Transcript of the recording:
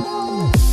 Música